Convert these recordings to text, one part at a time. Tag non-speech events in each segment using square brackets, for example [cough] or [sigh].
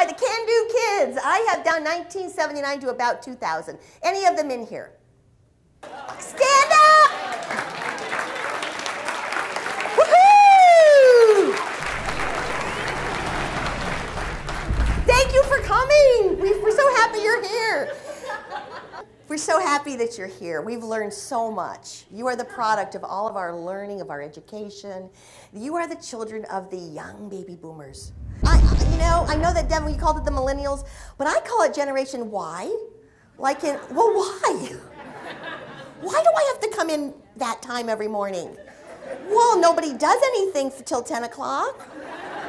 by the Can Do Kids. I have down 1979 to about 2000. Any of them in here? Stand up! Woohoo! Thank you for coming. We- We're so happy you're here. We're so happy that you're here. We've learned so much. You are the product of all of our learning, of our education. You are the children of the young baby boomers. I, know, I know that Devin, you called it the millennials, but I call it Generation Y. Like in, well, why? [laughs] Why do I have to come in that time every morning? Well, nobody does anything till 10 o'clock.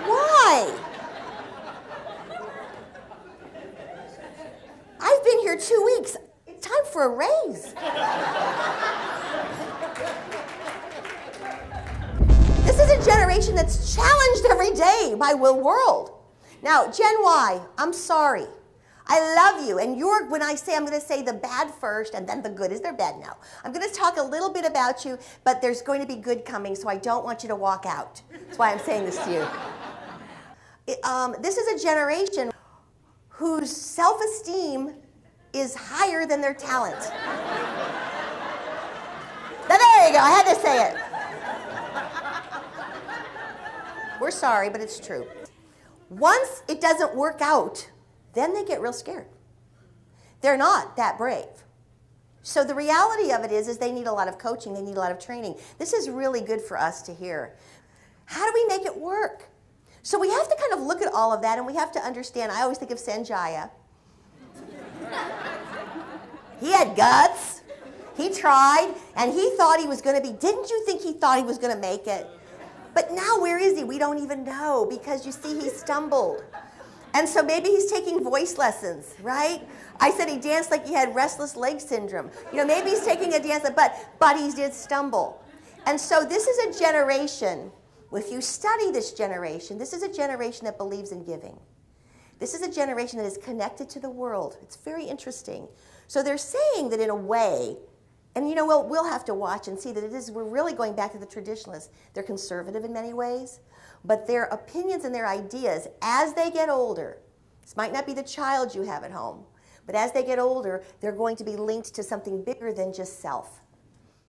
Why? I've been here two weeks. It's time for a raise. [laughs] this is a generation that's challenged every day by the world. Now, Gen Y, I'm sorry. I love you. And you're, when I say, I'm going to say the bad first and then the good. Is there bad? No. I'm going to talk a little bit about you, but there's going to be good coming, so I don't want you to walk out. That's why I'm saying this to you. Um, this is a generation whose self esteem is higher than their talent. now, there you go. I had to say it. We're sorry, but it's true. Once it doesn't work out, then they get real scared. They're not that brave. So the reality of it is, is they need a lot of coaching, they need a lot of training. This is really good for us to hear. How do we make it work? So we have to kind of look at all of that and we have to understand. I always think of Sanjaya. he had guts. He tried and he thought he was going to be. Didn't you think he thought he was going to make it? But now where is he? We don't even know because you see he stumbled. And so maybe he's taking voice lessons, right? I said he danced like he had restless leg syndrome. You know, maybe he's taking a dance, but but he did stumble. And so this is a generation. If you study this generation, this is a generation that believes in giving. This is a generation that is connected to the world. It's very interesting. So they're saying that in a way, and you know, we'll, we'll have to watch and see that it is, we're really going back to the traditionalists. They're conservative in many ways, but their opinions and their ideas, as they get older, this might not be the child you have at home, but as they get older, they're going to be linked to something bigger than just self.